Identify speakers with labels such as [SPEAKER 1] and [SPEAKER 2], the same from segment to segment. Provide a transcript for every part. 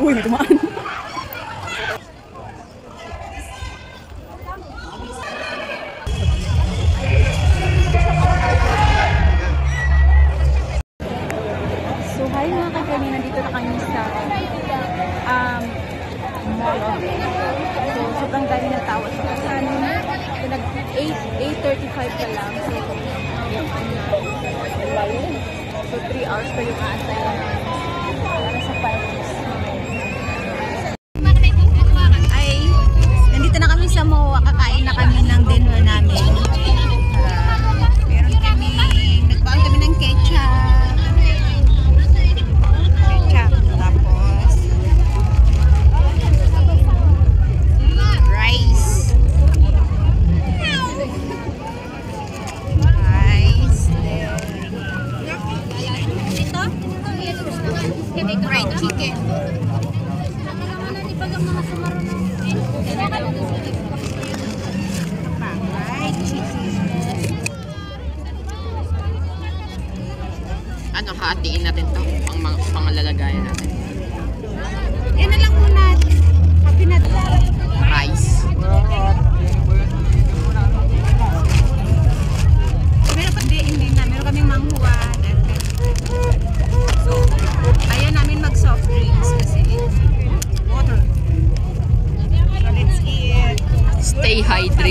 [SPEAKER 1] Uy, may tumaan. 8, 8.35 pa lang. So, 3 hours pa yung aantay. na
[SPEAKER 2] Ano, hatiin natin to, pang, pang natin.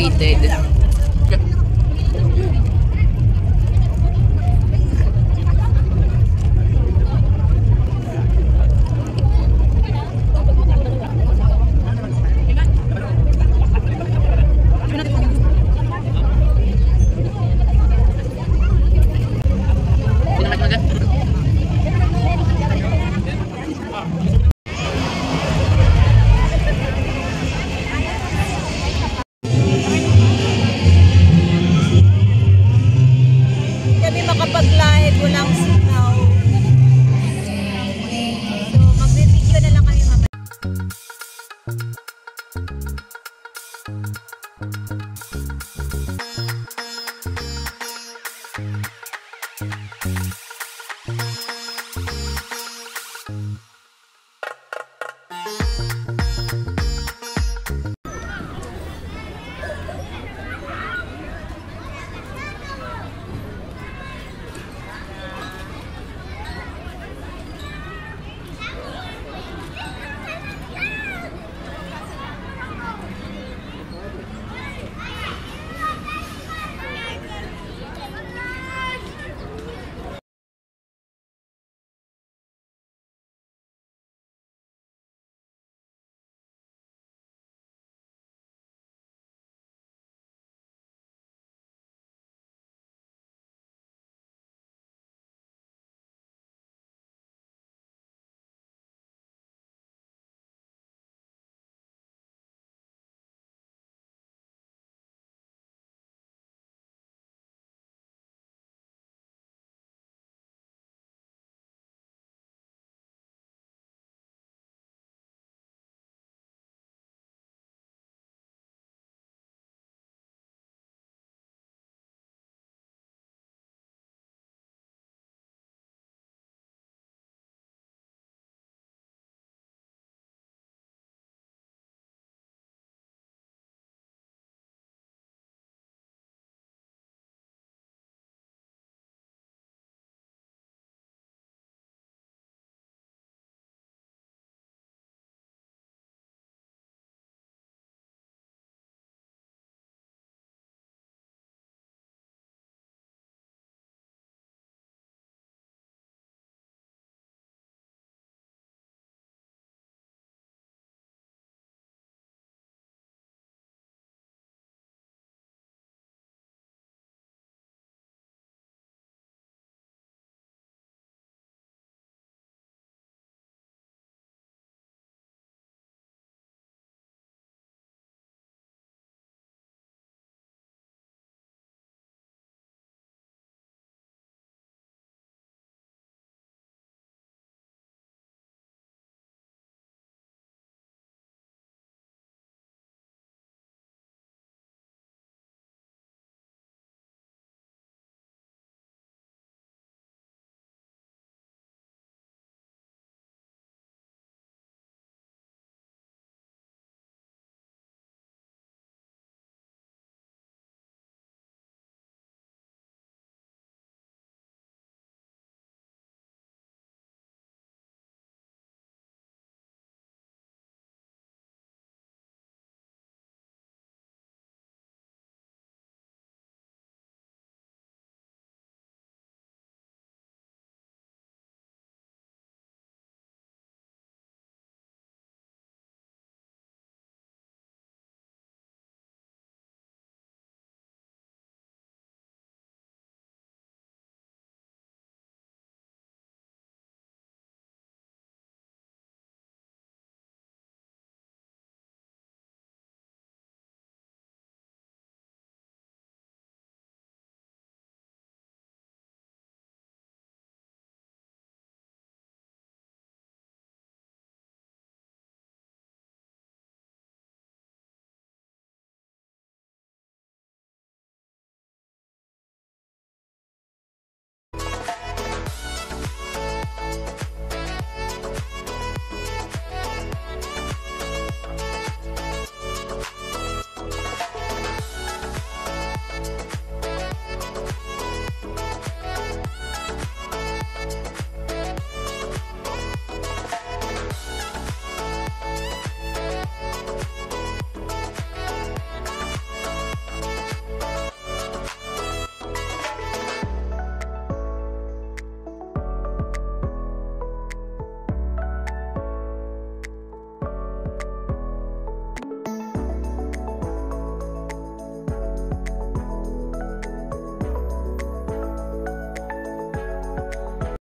[SPEAKER 2] separated.
[SPEAKER 1] kapag live, walang signal.